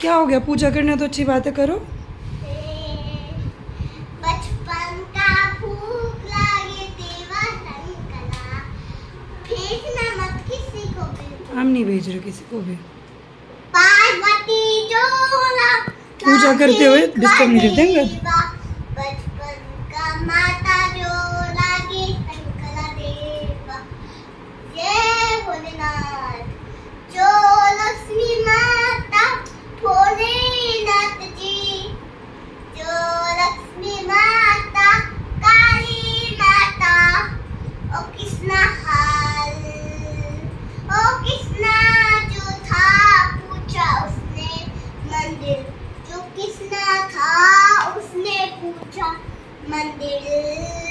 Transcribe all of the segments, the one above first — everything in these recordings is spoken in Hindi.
क्या हो गया? पूजा करने तो अच्छी बातें करो। बचपन का भूख लागे देवा भेजना मत किसी को भी। हम नहीं भेज रहे किसी को भी। पार्वती पूजा करते हुए डिस्टर्ब नहीं करते हैं मंदिर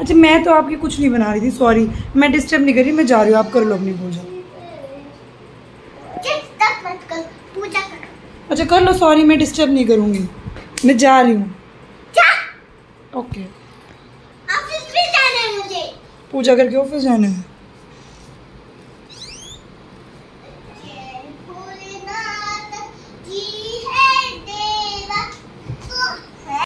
अच्छा मैं तो आपकी कुछ नहीं बना रही थी सॉरी मैं डिस्टर्ब नहीं कर रही मैं जा रही हूँ आप कर लो अपनी पूजा. अच्छा कर लो सॉरी मैं डिस्टर्ब नहीं करूँगी. मैं जा रही हूँ. ओके ऑफ़िस भी जाना मुझे. पूजा करके ऑफ़िस जाना है.